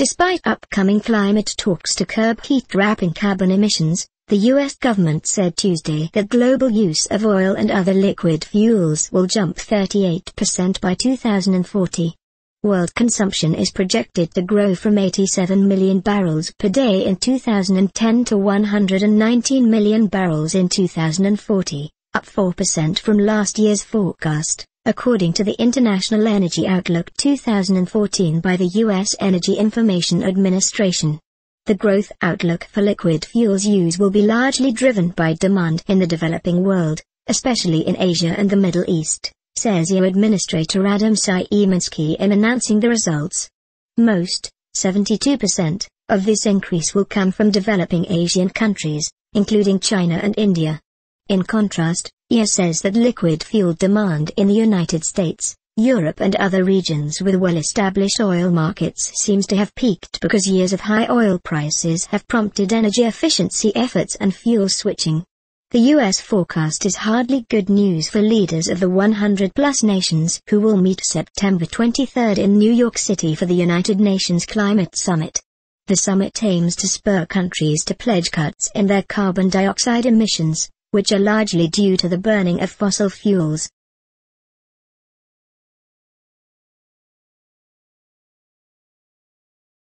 Despite upcoming climate talks to curb heat-trapping carbon emissions, the U.S. government said Tuesday that global use of oil and other liquid fuels will jump 38% by 2040. World consumption is projected to grow from 87 million barrels per day in 2010 to 119 million barrels in 2040, up 4% from last year's forecast, according to the International Energy Outlook 2014 by the U.S. Energy Information Administration. The growth outlook for liquid fuels use will be largely driven by demand in the developing world, especially in Asia and the Middle East, says EIA Administrator Adam Sieminski in announcing the results. Most, 72%, of this increase will come from developing Asian countries, including China and India. In contrast, EIA says that liquid fuel demand in the United States, Europe and other regions with well-established oil markets seems to have peaked because years of high oil prices have prompted energy efficiency efforts and fuel switching. The US forecast is hardly good news for leaders of the 100-plus nations who will meet September 23 in New York City for the United Nations Climate Summit. The summit aims to spur countries to pledge cuts in their carbon dioxide emissions, which are largely due to the burning of fossil fuels.